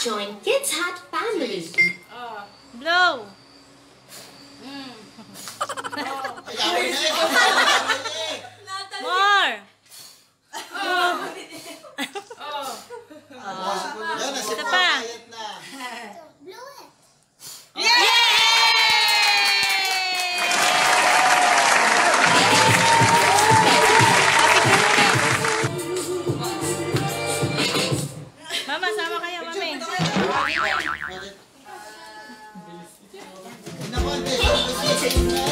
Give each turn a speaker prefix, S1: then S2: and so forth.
S1: Join Kids Hut family.
S2: Uh,
S3: blow. Não,
S4: não, Não,